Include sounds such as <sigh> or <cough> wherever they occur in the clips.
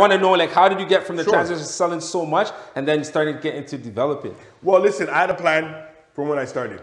I want to know like how did you get from the Sure. transition to selling so much and then started getting to developing? Well, listen, I had a plan from when I started.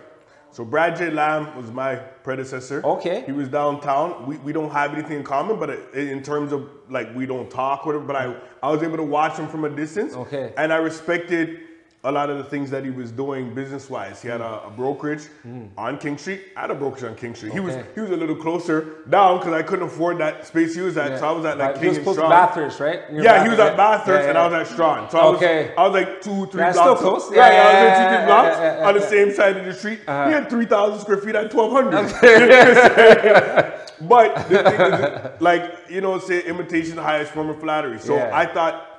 So Brad J. Lamb was my predecessor. Okay. He was downtown. We, we don't have anything in common, but uh, in terms of like we don't talk or whatever, but I, I was able to watch him from a distance. Okay. And I respected a lot of the things that he was doing business wise. He had a, a brokerage hmm. on King Street. I had a brokerage on King Street. He was. He was a little closer down because I couldn't afford that space he was at. So I was at like Right, King he was and close to Bathurst, right? Near Yeah, he was at Bathurst, yeah, and yeah. I was at Strachan. So I was, Okay. I was like two, three Yeah, still blocks. close. Yeah, Yeah, yeah, I was yeah, like two, three blocks yeah, yeah, on the yeah. same side of the street. He uh-huh. had 3,000 square feet at 1,200. <laughs> <laughs> but the thing is, like, you know, say imitation the highest form of flattery. So Yeah. I thought,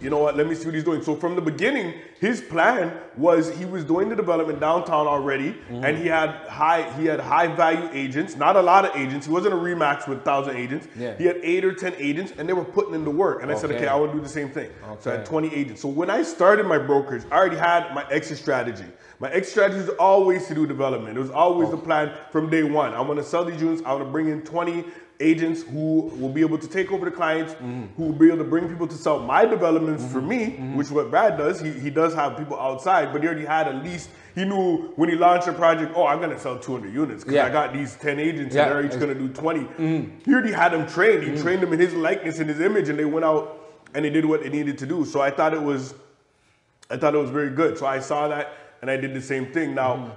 you know what, let me see what he's doing. So from the beginning, his plan was he was doing the development downtown already, Mm-hmm. and he had high he had high value agents, not a lot of agents. He wasn't a RE/MAX with thousand agents. Yeah. He had eight or ten agents, and they were putting in the work. And I said, Okay. okay, I want to do the same thing. So I had 20 agents. So when I started my brokerage, I already had my exit strategy. My exit strategy was always to do development. It was always the plan from day one. I want to sell these units. I want to bring in 20 agents who will be able to take over the clients, who will be able to bring people to sell my developments for me, which is what Brad does. He, he does have people outside, but he already had at least, he knew when he launched a project, oh, I'm going to sell 200 units because Yeah. I got these 10 agents Yeah. and they're each going to do 20. Mm. He already had them trained. He mm. trained them in his likeness and his image, and they went out and they did what they needed to do. So I thought it was I thought it was very good. So I saw that and I did the same thing. Now, mm.